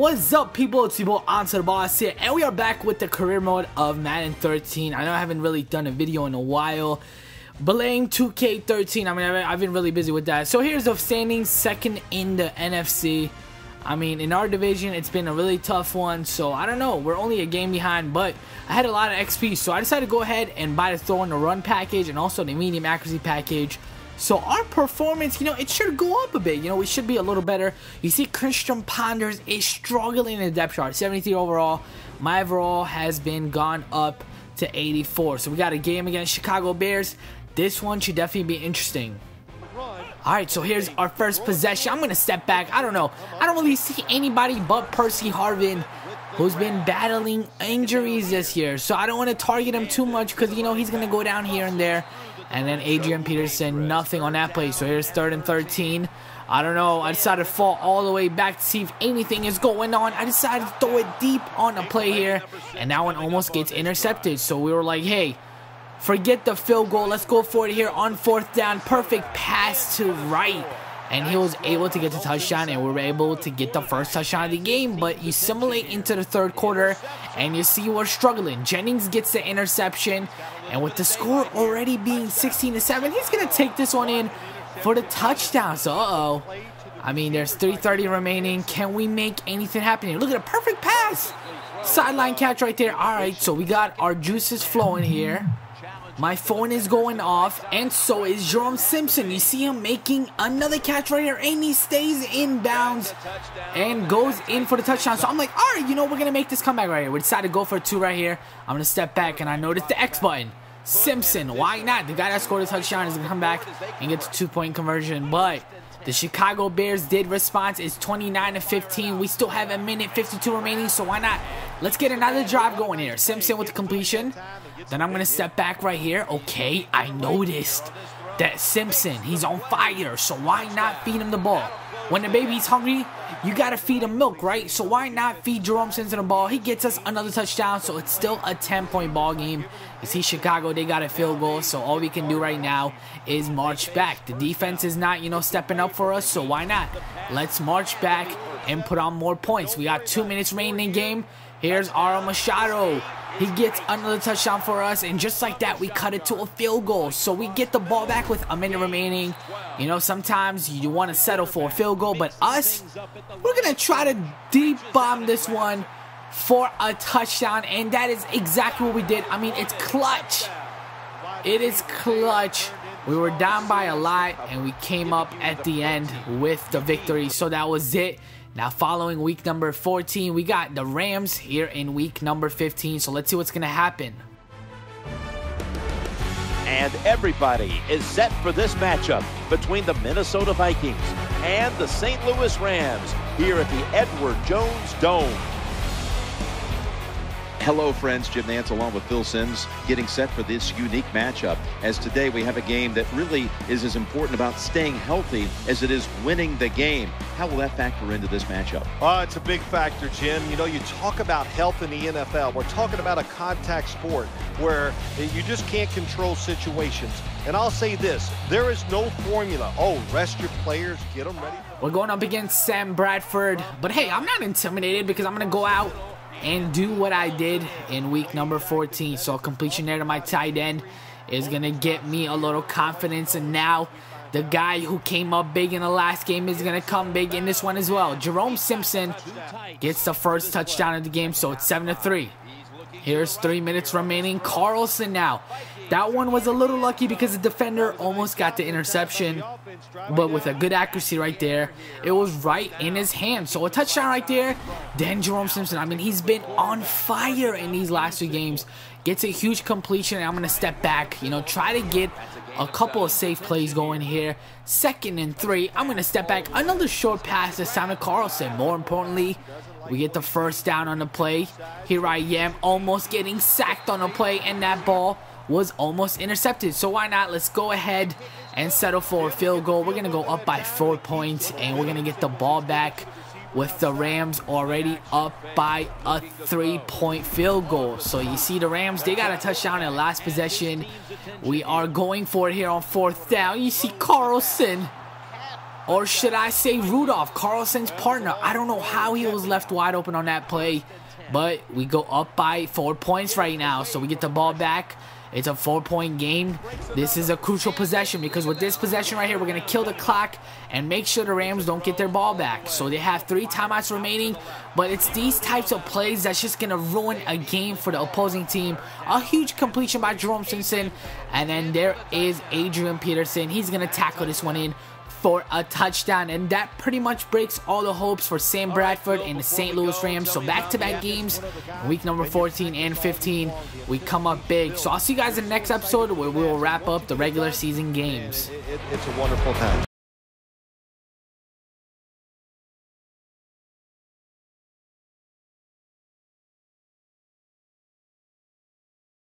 What's up people, it's your boy the Boss here and we are back with the career mode of Madden 13. I know I haven't really done a video in a while. Belaying 2K13, I mean I've been really busy with that. So here's the standings, second in the NFC. I mean in our division it's been a really tough one so I don't know, we're only a game behind but I had a lot of XP so I decided to go ahead and buy the throw in the run package and also the medium accuracy package. So our performance, you know, it should go up a bit. You know, we should be a little better. You see Christian Ponders is struggling in the depth chart. 73 overall. My overall has been gone up to 84. So we got a game against Chicago Bears. This one should definitely be interesting. Alright, so here's our first possession. I'm going to step back. I don't know. I don't really see anybody but Percy Harvin who's been battling injuries this year. So I don't want to target him too much because, you know, he's going to go down here and there. And then Adrian Peterson, nothing on that play. So here's third and 13. I don't know. I decided to fall all the way back to see if anything is going on. I decided to throw it deep on the play here. And that one almost gets intercepted. So we were like, hey, forget the field goal. Let's go for it here on fourth down. Perfect pass to right and he was able to get the touchdown and we were able to get the first touchdown of the game. But you simulate into the third quarter and you see we're struggling. Jennings gets the interception and with the score already being 16 to 7 he's gonna take this one in for the touchdown. So uh-oh. I mean there's 330 remaining. Can we make anything happen? Here look at a perfect pass. Sideline catch right there. All right so we got our juices flowing here my phone is going off, and so is Jerome Simpson. You see him making another catch right here, and he stays in bounds and goes in for the touchdown. So I'm like, all right, you know, we're going to make this comeback right here. We decided to go for a two right here. I'm going to step back, and I noticed the X button. Simpson, why not? The guy that scored a touchdown is going to come back and get the two-point conversion, but... The Chicago Bears did response. It's 29 to 15. We still have a minute 52 remaining, so why not? Let's get another drive going here. Simpson with the completion. Then I'm going to step back right here. Okay, I noticed that Simpson, he's on fire, so why not feed him the ball? When the baby's hungry, you got to feed him milk, right? So why not feed Jerome Simpson the ball? He gets us another touchdown, so it's still a 10-point ball game. You see Chicago, they got a field goal, so all we can do right now is march back. The defense is not, you know, stepping up for us, so why not? Let's march back and put on more points. We got two minutes remaining in game. Here's Aaron Machado. He gets another touchdown for us, and just like that, we cut it to a field goal. So we get the ball back with a minute remaining. You know, sometimes you want to settle for a field goal, but us, we're going to try to deep bomb this one for a touchdown, and that is exactly what we did. I mean, it's clutch. It is clutch. We were down by a lot, and we came up at the end with the victory. So that was it. Now, following week number 14, we got the Rams here in week number 15. So let's see what's going to happen. And everybody is set for this matchup between the Minnesota Vikings and the St. Louis Rams here at the Edward Jones Dome. Hello, friends. Jim Nantz along with Phil Simms getting set for this unique matchup. As today we have a game that really is as important about staying healthy as it is winning the game. How will that factor into this matchup? Uh, it's a big factor, Jim. You know, you talk about health in the NFL. We're talking about a contact sport where you just can't control situations. And I'll say this, there is no formula. Oh, rest your players, get them ready. We're going up against Sam Bradford. But hey, I'm not intimidated because I'm going to go out and do what I did in week number 14. So completion there to my tight end is going to get me a little confidence. And now the guy who came up big in the last game is going to come big in this one as well. Jerome Simpson gets the first touchdown of the game. So it's 7 to 3. Here's three minutes remaining. Carlson now. That one was a little lucky because the defender almost got the interception. But with a good accuracy right there, it was right in his hand. So a touchdown right there. Then Jerome Simpson, I mean, he's been on fire in these last two games. Gets a huge completion, and I'm going to step back. You know, try to get a couple of safe plays going here. Second and three. I'm going to step back. Another short pass to Simon Carlson. More importantly, we get the first down on the play. Here I am almost getting sacked on the play, and that ball was almost intercepted. So why not? Let's go ahead and settle for a field goal. We're going to go up by four points, and we're going to get the ball back with the Rams already up by a three-point field goal. So you see the Rams, they got a touchdown in last possession. We are going for it here on fourth down. You see Carlson Or should I say Rudolph, Carlson's partner. I don't know how he was left wide open on that play. But we go up by four points right now. So we get the ball back. It's a four-point game. This is a crucial possession because with this possession right here, we're going to kill the clock and make sure the Rams don't get their ball back. So they have three timeouts remaining, but it's these types of plays that's just going to ruin a game for the opposing team. A huge completion by Jerome Simpson, and then there is Adrian Peterson. He's going to tackle this one in for a touchdown. And that pretty much breaks all the hopes for Sam Bradford and the St. Louis Rams. So back-to-back games, week number 14 and 15, we come up big. So I'll see you guys in the next episode where we will wrap up the regular season games. It's a wonderful time.